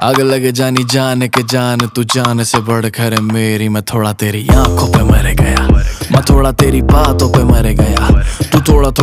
आग लगे जानी जान के जान, तू जान से बढ़ कर मेरी, मैं थोड़ा तेरी आँखों पे मर गया। मैं थोड़ा तेरी बातों पे मर गया। तू थोड़ा